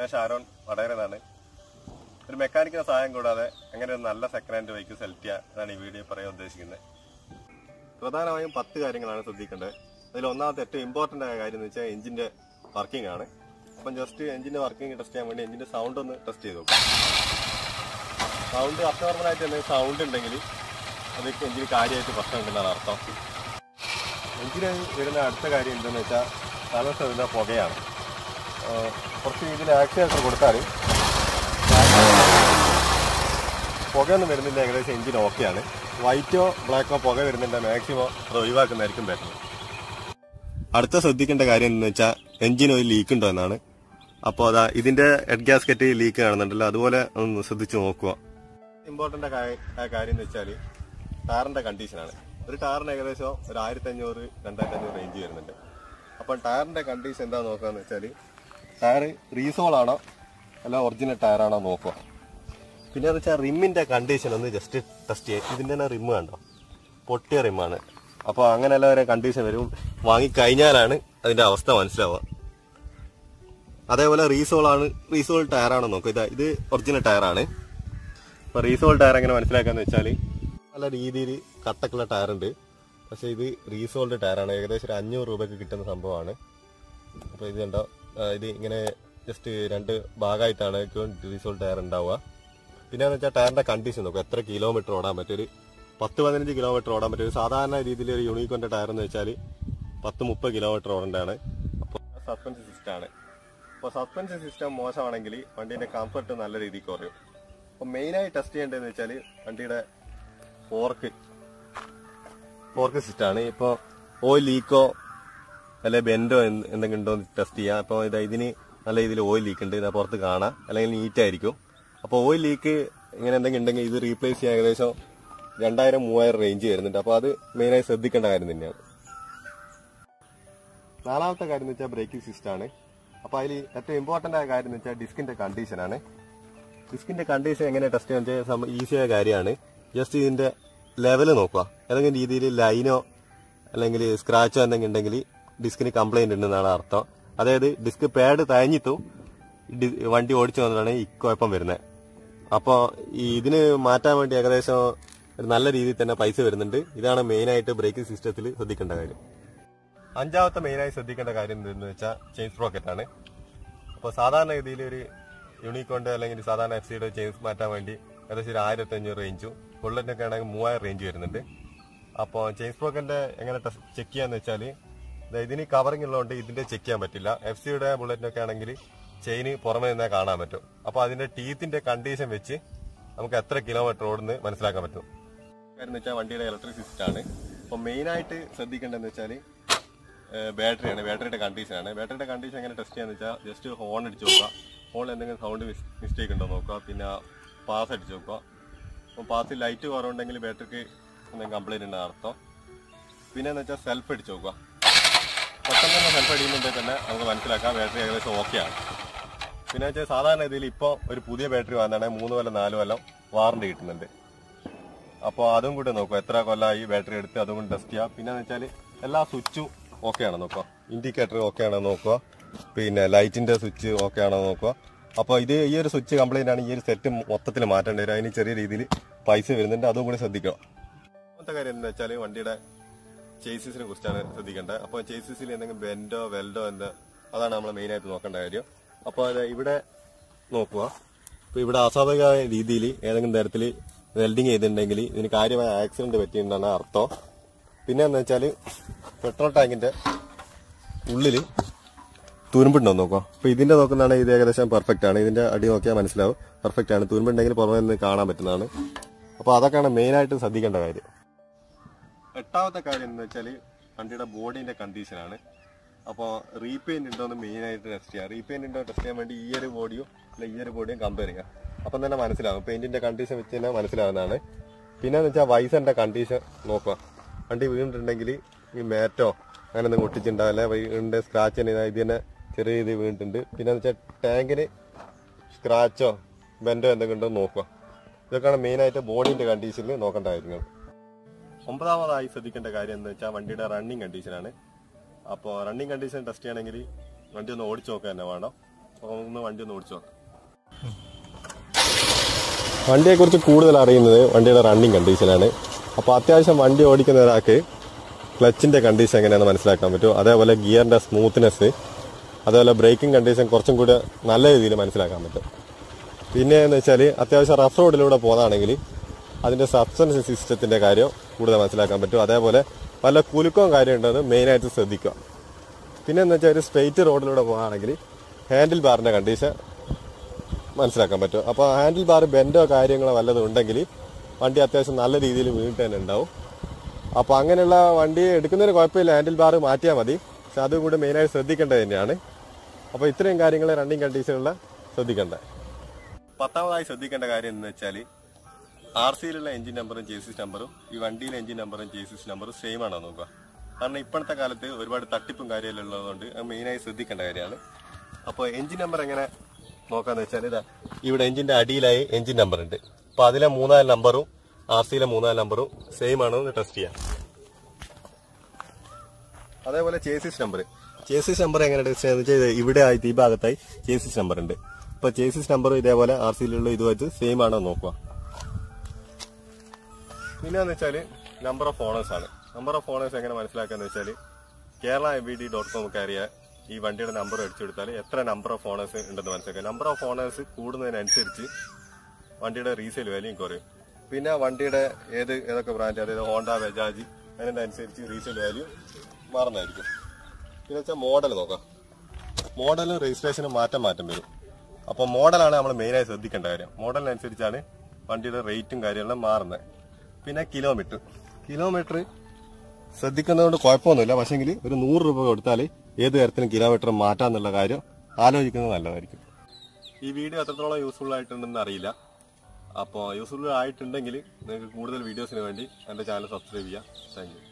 ഞാൻ ഷാരോൺ വടകരനാണ് ഒരു മെക്കാനിക്കിന്റെ സഹായം കൂടാതെ അങ്ങനെ ഒരു നല്ല സെക്കൻഡ് ഹാൻഡ് ബൈക്ക് സെലക്ട് ചെയ്യുക എന്നാണ് ഈ വീഡിയോ പറയാൻ ഉദ്ദേശിക്കുന്നത്. പ്രധാനമായും പത്ത് കാര്യങ്ങളാണ് ശ്രദ്ധിക്കേണ്ടത്. അതിൽ ഒന്നാമത്തെ ഏറ്റവും ഇമ്പോർട്ടന്റ് ആയ കാര്യം എന്ന് വെച്ചാൽ എഞ്ചിന്റെ വർക്കിംഗ് ആണ്. അപ്പം ജസ്റ്റ് എഞ്ചിന്റെ വർക്കിംഗ് ടെസ്റ്റ് ചെയ്യാൻ വേണ്ടി എഞ്ചിന്റെ സൗണ്ട് ഒന്ന് ടെസ്റ്റ് ചെയ്ത് നോക്കാം. സൗണ്ട് അബ്നോർമലായിട്ട് എന്തെങ്കിലും സൗണ്ട് ഉണ്ടെങ്കിൽ അത് എഞ്ചിന് കാര്യമായിട്ട് പ്രശ്നമുണ്ടെന്നാണ് അർത്ഥം. എഞ്ചിന് വരുന്ന അടുത്ത കാര്യം എന്താണെന്ന് വെച്ചാൽ തലസ്ഥ പുകയാണ്. കുറച്ച് രീതിയിൽ ആക്സിലേറ്റർ കൊടുത്താൽ പുകയൊന്നും വരുന്നില്ല ഏകദേശം എഞ്ചിൻ ഓക്കെയാണ് വൈറ്റോ ബ്ലാക്കോ പുക വരുന്നില്ല മാക്സിമോ അത് ഒഴിവാക്കുന്നതായിരിക്കും ബെറ്റർ അടുത്ത ശ്രദ്ധിക്കേണ്ട കാര്യം എന്ന് വെച്ചാൽ എഞ്ചിൻ ഒരു ലീക്ക് ഉണ്ടോ എന്നാണ്. അപ്പോൾ അതാ ഇതിന്റെ ഹെഡ് ഗ്യാസ്കറ്റ് ലീക്ക് കാണുന്നുണ്ടല്ലോ അതുപോലെ ഒന്ന് ശ്രദ്ധിച്ച് നോക്കുക. ഇമ്പോർട്ടന്റ് ആയ കാര്യം എന്ന് വെച്ചാൽ ടയറിന്റെ കണ്ടീഷനാണ് ഒരു ടയറിന് ഏകദേശം ഒരു ആയിരത്തി അഞ്ഞൂറ് രണ്ടായിരത്തി അഞ്ഞൂറ് റേഞ്ച് വരുന്നുണ്ട് അപ്പം ടയറിന്റെ കണ്ടീഷൻ എന്താ നോക്കാന്ന് വെച്ചാൽ ടയർ റീസോൾ ആണോ? അല്ല ഒറിജിനൽ ടയറാണോ നോക്കുക പിന്നെ എന്ന് വെച്ചാൽ റിമ്മിന്റെ കണ്ടീഷൻ ഒന്ന് ജസ്റ്റ് ടെസ്റ്റ് ചെയ്യുക ഇതിന്റെ തന്നെ റിമ്മ് കണ്ടോ? പൊട്ടിയ റിമ്മാണ് അപ്പോൾ അങ്ങനെ ഒരു കണ്ടീഷൻ വരും. വാങ്ങിക്കഴിഞ്ഞാലാണ് അതിന്റെ അവസ്ഥ മനസ്സിലാവുക. അതേപോലെ റീസോൾ ആണ്. റീസോൾ ടയറാണോ നോക്കുക ഇതാ ഇത് ഒറിജിനൽ ടയറാണ്. അപ്പോൾ റീസോൾ ടയർ എങ്ങനെ മനസ്സിലാക്കാന്ന് വെച്ചാൽ നല്ല രീതിയിൽ കട്ടക്കുള്ള ടയർ ഉണ്ട് പക്ഷെ ഇത് റീസോൾഡ് ടയറാണ്. ഏകദേശം ഒരു അഞ്ഞൂറ് രൂപയ്ക്ക് കിട്ടുന്ന സംഭവമാണ്. അപ്പോൾ ഇത് കണ്ടോ? ഇത് ഇങ്ങനെ ജസ്റ്റ് രണ്ട് ഭാഗമായിട്ടാണ് റീസോൾ ടയർ ഉണ്ടാവുക. പിന്നെ എന്ന് വെച്ചാൽ ടയറിന്റെ കണ്ടീഷൻ നോക്കുക എത്ര കിലോമീറ്റർ ഓടാൻ പറ്റും? ഒരു പത്ത് പതിനഞ്ച് കിലോമീറ്റർ ഓടാൻ പറ്റും. ഒരു സാധാരണ രീതിയിൽ ഒരു യൂണിക്കോന്റെ ടയർ എന്ന് വെച്ചാൽ പത്ത് മുപ്പത് കിലോമീറ്റർ ഓടേണ്ടതാണ്. അപ്പോൾ സസ്പെൻഷൻ സിസ്റ്റം ആണ്. അപ്പോൾ സസ്പെൻഷൻ സിസ്റ്റം മോശമാണെങ്കിൽ വണ്ടീന്റെ കംഫർട്ട് നല്ല രീതിയിൽ കുറയും. അപ്പോൾ മെയിനായി ടെസ്റ്റ് ചെയ്യേണ്ടതെന്ന് വെച്ചാൽ വണ്ടിയുടെ ഫോർക്ക് ഫോർക്ക് സിസ്റ്റമാണ് ഇപ്പോൾ ഓയിൽ ലീക്കോ അല്ലെ ബെൻഡോ എന്തെങ്കിലും ഉണ്ടോ എന്ന് ടെസ്റ്റ് ചെയ്യാം. അപ്പോൾ ഇത് ഇതിന് നല്ല രീതിയിൽ ഓയിൽ ലീക്ക് ഉണ്ട്. ഇത് പുറത്ത് കാണാം. അല്ലെങ്കിൽ നീറ്റ് ആയിരിക്കും. അപ്പോൾ ഓയിൽ ലീക്ക് ഇങ്ങനെ എന്തെങ്കിലും ഉണ്ടെങ്കിൽ ഇത് റീപ്ലേസ് ചെയ്യാൻ ഏകദേശം രണ്ടായിരം മൂവായിരം റേഞ്ച് വരുന്നുണ്ട്. അപ്പോൾ അത് മെയിനായി ശ്രദ്ധിക്കേണ്ട കാര്യം തന്നെയാണ്. നാലാമത്തെ കാര്യം എന്ന് വെച്ചാൽ ബ്രേക്കിംഗ് സിസ്റ്റം ആണ്. അപ്പോൾ അതിൽ ഏറ്റവും ഇമ്പോർട്ടന്റ് ആയ കാര്യം എന്ന് വെച്ചാൽ ഡിസ്കിന്റെ കണ്ടീഷനാണ് ഡിസ്കിന്റെ കണ്ടീഷൻ എങ്ങനെ ടെസ്റ്റ് ചെയ്യാൻ വെച്ചാൽ ഈസിയായ കാര്യമാണ്. ജസ്റ്റ് ഇതിന്റെ ലെവൽ നോക്കുക. ഏതെങ്കിലും രീതിയിൽ ലൈനോ അല്ലെങ്കിൽ സ്ക്രാച്ചോ എന്തെങ്കിലും ഉണ്ടെങ്കിൽ ഡിസ്കിന് കംപ്ലൈന്റ് ഉണ്ടെന്നാണ് അർത്ഥം. അതായത് ഡിസ്ക് പാഡ് തഴഞ്ഞിട്ടും വണ്ടി ഓടിച്ചു വന്നിട്ടാണ് ഈ കുഴപ്പം വരുന്നത് അപ്പോൾ ഇതിന് മാറ്റാൻ വേണ്ടി ഏകദേശം ഒരു നല്ല രീതിയിൽ തന്നെ പൈസ വരുന്നുണ്ട്. ഇതാണ് മെയിനായിട്ട് ബ്രേക്കിംഗ് സിസ്റ്റത്തിൽ ശ്രദ്ധിക്കേണ്ട കാര്യം. അഞ്ചാമത്തെ മെയിനായി ശ്രദ്ധിക്കേണ്ട കാര്യം എന്തെന്ന് വെച്ചാൽ ചെയിൻ സ്പ്രോക്കറ്റാണ് അപ്പോൾ സാധാരണ രീതിയിൽ ഒരു യൂണിക്കോണ്ട് അല്ലെങ്കിൽ സാധാരണ എഫ് സിയുടെ ചെയിൻസ് മാറ്റാൻ വേണ്ടി ഏകദേശം ഒരു ആയിരത്തി അഞ്ഞൂറ് റേഞ്ചും ബുള്ളറ്റിനൊക്കെ ആണെങ്കിൽ മൂവായിരം റേഞ്ച് വരുന്നുണ്ട്. അപ്പോൾ ചെയിൻ സ്പ്രോക്കറ്റിന്റെ എങ്ങനെ ടെസ്റ്റ് ചെക്ക് ചെയ്യാന്ന് വെച്ചാൽ ഇതിന് കവറിംഗ് ഉള്ളതുകൊണ്ട് ഇതിന്റെ ചെക്ക് ചെയ്യാൻ പറ്റില്ല. എഫ് സിയുടെ ബുള്ളറ്റിനൊക്കെ ആണെങ്കിൽ ചെയിന് പുറമെ നിന്നേ കാണാൻ പറ്റും. അപ്പോൾ അതിന്റെ ടീത്തിന്റെ കണ്ടീഷൻ വെച്ച് നമുക്ക് എത്ര കിലോമീറ്റർ ഓടുന്ന് മനസ്സിലാക്കാൻ പറ്റും. കാര്യം വെച്ചാൽ വണ്ടിയുടെ ഇലക്ട്രിക് സിസ്റ്റം ആണ്. അപ്പോൾ മെയിനായിട്ട് ശ്രദ്ധിക്കേണ്ടതെന്ന് വെച്ചാൽ ബാറ്ററിയാണ് ബാറ്ററിയുടെ കണ്ടീഷനാണ് ബാറ്ററിയുടെ കണ്ടീഷൻ എങ്ങനെ ടെസ്റ്റ് ചെയ്യാന്ന് വെച്ചാൽ ജസ്റ്റ് ഹോൺ അടിച്ച് നോക്കുക. ഹോണിൽ എന്തെങ്കിലും സൗണ്ട് മിസ്റ്റേക്ക് ഉണ്ടോ നോക്കുക. പിന്നെ പാസ് അടിച്ച് നോക്കുക. അപ്പോൾ പാസ് ലൈറ്റ് കുറവുണ്ടെങ്കിൽ ബാറ്ററിക്ക് എന്തെങ്കിലും കംപ്ലൈന്റ് ഉണ്ടെന്ന് അർത്ഥം. പിന്നെ എന്ന് വെച്ചാൽ സെൽഫ് അടിച്ച് നോക്കുക. പെട്ടെന്ന് തന്നെ സെൽഫ് അടിക്കുന്നുണ്ടെങ്കിൽ തന്നെ നമുക്ക് മനസ്സിലാക്കാം ബാറ്ററി ഏകദേശം ഓക്കെയാണ് പിന്നെ വെച്ചാൽ സാധാരണ ഇതിൽ ഇപ്പോൾ ഒരു പുതിയ ബാറ്ററി വാങ്ങുകയാണെങ്കിൽ മൂന്ന് കൊല്ലം നാല് കൊല്ലം വാറണ്ടി കിട്ടുന്നുണ്ട്. അപ്പോൾ അതും കൂടെ നോക്കുക എത്ര കൊല്ലമായി ബാറ്ററി എടുത്ത് അതും കൂടി ടെസ്റ്റ് ചെയ്യുക പിന്നെ വെച്ചാൽ എല്ലാ സ്വിച്ചും ഓക്കെ ആണോ നോക്കുക. ഇൻഡിക്കേറ്റർ ഓക്കെ ആണോ നോക്കുക. പിന്നെ ലൈറ്റിന്റെ സ്വിച്ച് ഓക്കെ ആണോ നോക്കുക. അപ്പോൾ ഇത് ഈ ഒരു സ്വിച്ച് കംപ്ലൈന്റ് ആണ് ഈ ഒരു സെറ്റ് മൊത്തത്തിൽ മാറ്റേണ്ടി വരും. അതിന് ചെറിയ രീതിയിൽ പൈസ വരുന്നുണ്ട് അതും കൂടി ശ്രദ്ധിക്കണം. അങ്ങനത്തെ കാര്യം എന്താ വെച്ചാൽ വണ്ടിയുടെ ചേസിസിനെ കുറിച്ചാണ് ശ്രദ്ധിക്കേണ്ടത്. അപ്പോൾ ചേസിസിൽ എന്തെങ്കിലും ബെൻഡോ വെൽഡോ എന്ന് അതാണ് നമ്മൾ മെയിൻ ആയിട്ട് നോക്കേണ്ട കാര്യം. അപ്പോൾ അത് ഇവിടെ നോക്കുക. ഇപ്പോൾ ഇവിടെ അസ്വാഭാവികമായ രീതിയിൽ ഏതെങ്കിലും തരത്തിൽ വെൽഡിങ് ചെയ്തിട്ടുണ്ടെങ്കിൽ ഇതിന് കാര്യമായ ആക്സിഡന്റ് പറ്റിയിട്ടുണ്ടെന്നാണ് അർത്ഥം. പിന്നെ എന്ന് വെച്ചാൽ പെട്രോൾ ടാങ്കിന്റെ ഉള്ളിൽ തുരുമ്പുണ്ടോ നോക്കുക. അപ്പൊ ഇതിന്റെ നോക്കുന്നതാണ് ഇത് ഏകദേശം പെർഫെക്റ്റ് ആണ്. ഇതിന്റെ അടി നോക്കിയാൽ മനസ്സിലാവും. പെർഫെക്റ്റ് ആണ്. തുരുമ്പുണ്ടെങ്കിൽ പുറമെ നിന്ന് കാണാൻ പറ്റുന്നതാണ്. അപ്പൊ അതൊക്കെയാണ് മെയിൻ ആയിട്ട് ശ്രദ്ധിക്കേണ്ട കാര്യം. എട്ടാമത്തെ കാര്യം എന്ന് വെച്ചാൽ വണ്ടിയുടെ ബോഡിന്റെ കണ്ടീഷനാണ്. അപ്പോൾ റീപെയിന്റ് ഉണ്ടോ എന്ന് മെയിനായിട്ട് ടെസ്റ്റ് ചെയ്യുക റീപെയിന്റ് ഉണ്ടോ ടെസ്റ്റ് ചെയ്യാൻ വേണ്ടി ഈ ഒരു ബോഡിയും അല്ല ഈ ഒരു ബോഡിയും കമ്പയർ ചെയ്യുക. അപ്പം തന്നെ മനസ്സിലാവും. പെയിന്റിന്റെ കണ്ടീഷൻ വെച്ച് തന്നെ മനസ്സിലാവുന്നതാണ്. പിന്നെയെന്ന് വെച്ചാൽ വൈസറിന്റെ കണ്ടീഷൻ നോക്കുക. വണ്ടി വീണിട്ടുണ്ടെങ്കിൽ ഈ മാറ്റോ അങ്ങനെ ഒന്നും ഒട്ടിച്ചിട്ടുണ്ടാവില്ല വീണ്ട് സ്ക്രാച്ച് തന്നെ ഇത് തന്നെ ചെറിയ രീതിയിൽ വീണിട്ടുണ്ട്. പിന്നെ എന്ന് വെച്ചാൽ ടാങ്കിന് സ്ക്രാച്ചോ ബെൻഡോ എന്തെങ്കിലും ഉണ്ടോ നോക്കുക. ഇതൊക്കെയാണ് മെയിനായിട്ട് ബോഡിന്റെ കണ്ടീഷനിൽ നോക്കേണ്ട കാര്യങ്ങൾ ഒമ്പതാമതായി ശ്രദ്ധിക്കേണ്ട കാര്യം എന്ന് വെച്ചാൽ വണ്ടിയുടെ റണ്ണിങ് കണ്ടീഷനാണ് അപ്പോൾ റണ്ണിങ് കണ്ടീഷൻ ടെസ്റ്റ് ചെയ്യണമെങ്കിൽ വണ്ടി ഒന്ന് ഓടിച്ചു നോക്കുക തന്നെ വേണം. അപ്പോൾ ഒന്ന് വണ്ടി ഒന്ന് ഓടിച്ചു നോക്കാം. വണ്ടിയെക്കുറിച്ച് കൂടുതൽ അറിയുന്നത് വണ്ടിയുടെ റണ്ണിങ് കണ്ടീഷനാണ് അപ്പോൾ അത്യാവശ്യം വണ്ടി ഓടിക്കുന്ന ഒരാൾക്ക് ക്ലച്ചിന്റെ കണ്ടീഷൻ എങ്ങനെയാണെന്ന് മനസ്സിലാക്കാൻ പറ്റും. അതേപോലെ ഗിയറിന്റെ സ്മൂത്ത്നെസ് അതേപോലെ ബ്രേക്കിംഗ് കണ്ടീഷൻ കുറച്ചും കൂടി നല്ല രീതിയിൽ മനസ്സിലാക്കാൻ പറ്റും. പിന്നെ എന്ന് വെച്ചാൽ അത്യാവശ്യം റഫ് റോഡിലൂടെ പോകുന്നതാണെങ്കിൽ അതിന്റെ സബ്സ്റ്റൻസ് സിസ്റ്റത്തിന്റെ കാര്യം കൂടുതൽ മനസ്സിലാക്കാൻ പറ്റും. അതേപോലെ പല കുലുക്കവും കാര്യം ഉണ്ടെന്ന് മെയിനായിട്ട് ശ്രദ്ധിക്കുക. പിന്നെ എന്ന് വെച്ചാൽ ഒരു സ്ട്രെയിറ്റ് റോഡിലൂടെ പോകുകയാണെങ്കിൽ ഹാൻഡിൽ ബാറിന്റെ കണ്ടീഷൻ മനസ്സിലാക്കാൻ പറ്റും. അപ്പോൾ ഹാൻഡിൽ ബാർ ബെൻഡോ കാര്യങ്ങളോ വല്ലതും ഉണ്ടെങ്കിൽ വണ്ടി അത്യാവശ്യം നല്ല രീതിയിൽ വീണിട്ട് തന്നെ ഉണ്ടാവും. അപ്പോൾ അങ്ങനെയുള്ള വണ്ടി എടുക്കുന്നതിന് കുഴപ്പമില്ല. ഹാൻഡിൽ ബാർ മാറ്റിയാൽ മതി. പക്ഷെ അതും കൂടി മെയിനായിട്ട് ശ്രദ്ധിക്കേണ്ടത് തന്നെയാണ്. അപ്പോൾ ഇത്രയും കാര്യങ്ങൾ റണ്ണിങ് കണ്ടീഷനുള്ള ശ്രദ്ധിക്കേണ്ടത് പത്താമതായി ശ്രദ്ധിക്കേണ്ട കാര്യം എന്ന് വെച്ചാൽ ആർ സിയിലുള്ള എഞ്ചിൻ നമ്പറും ചേസിസ് നമ്പറും ഈ വണ്ടിയിലെ എഞ്ചിൻ നമ്പറും ചേസിസ് നമ്പറും സെയിം ആണോ നോക്കുക കാരണം ഇപ്പോഴത്തെ കാലത്ത് ഒരുപാട് തട്ടിപ്പും കാര്യമെല്ലാം ഉള്ളതുകൊണ്ട് മെയിനായി ശ്രദ്ധിക്കേണ്ട കാര്യമാണ് അപ്പോൾ എഞ്ചിൻ നമ്പർ എങ്ങനെ നോക്കാന്ന് വെച്ചാൽ ഇതാ ഇവിടെ എഞ്ചിന്റെ അടിയിലായി എഞ്ചിൻ നമ്പർ ഉണ്ട് അപ്പോൾ അതിലെ മൂന്നാൽ നമ്പറും ആർ സിയിലെ മൂന്നാൽ നമ്പറും സെയിം ആണോ എന്ന് ടെസ്റ്റ് ചെയ്യാം അതേപോലെ ചേസിസ് നമ്പർ ചേസിസ് നമ്പർ എങ്ങനെ ടെസ്റ്റ് ചെയ്യാന്ന് വെച്ചാൽ ഇവിടെ ആയി ഈ ഭാഗത്തായി ചേസിസ് നമ്പർ ഉണ്ട് ഇപ്പൊ ചേസിസ് നമ്പറും ഇതേപോലെ ആർ സിയിലുള്ള ഇതുമായിട്ട് സെയിം ആണോ എന്ന് പിന്നെന്ന് വെച്ചാൽ നമ്പർ ഓഫ് ഓണേഴ്സ് ആണ്. നമ്പർ ഓഫ് ഓണേഴ്സ് എങ്ങനെ മനസ്സിലാക്കാന്ന് വെച്ചാൽ Kerala M B D dot com കയറിയ ഈ വണ്ടിയുടെ നമ്പർ അടിച്ചു കൊടുത്താൽ എത്ര നമ്പർ ഓഫ് ഓണേഴ്സ് ഉണ്ടെന്ന് മനസ്സിലാക്കാം നമ്പർ ഓഫ് ഓണേഴ്സ് കൂടുന്നതിനനുസരിച്ച് വണ്ടിയുടെ റീസെയിൽ വാല്യൂ കുറയും. പിന്നെ വണ്ടിയുടെ ഏത് ഏതൊക്കെ ബ്രാൻഡ് അതായത് ഹോണ്ട ബജാജ് അതിനനുസരിച്ച് റീസെയിൽ വാല്യൂ മാറുന്നതായിരിക്കും. പിന്നെ വെച്ചാൽ മോഡൽ നോക്കാം. മോഡലും രജിസ്ട്രേഷനും മാറ്റം മാറ്റം വരും. അപ്പോൾ മോഡലാണ് നമ്മൾ മെയിനായി ശ്രദ്ധിക്കേണ്ട കാര്യം. മോഡലിനനുസരിച്ചാണ് വണ്ടിയുടെ റേറ്റും കാര്യങ്ങളും മാറുന്നത്. പിന്നെ കിലോമീറ്റർ. കിലോമീറ്റർ ശ്രദ്ധിക്കുന്നതുകൊണ്ട് കുഴപ്പമൊന്നുമില്ല. പക്ഷേങ്കിൽ ഒരു നൂറ് രൂപ കൊടുത്താൽ ഏത് തരത്തിലും കിലോമീറ്റർ മാറ്റാന്നുള്ള കാര്യം ആലോചിക്കുന്നത് നല്ലതായിരിക്കും. ഈ വീഡിയോ എത്രത്തോളം യൂസ്ഫുൾ ആയിട്ടുണ്ടെന്ന് അറിയില്ല. അപ്പോൾ യൂസ്ഫുൾ ആയിട്ടുണ്ടെങ്കിൽ നിങ്ങൾക്ക് കൂടുതൽ വീഡിയോസിന് വേണ്ടി എന്റെ ചാനൽ സബ്സ്ക്രൈബ് ചെയ്യാം താങ്ക്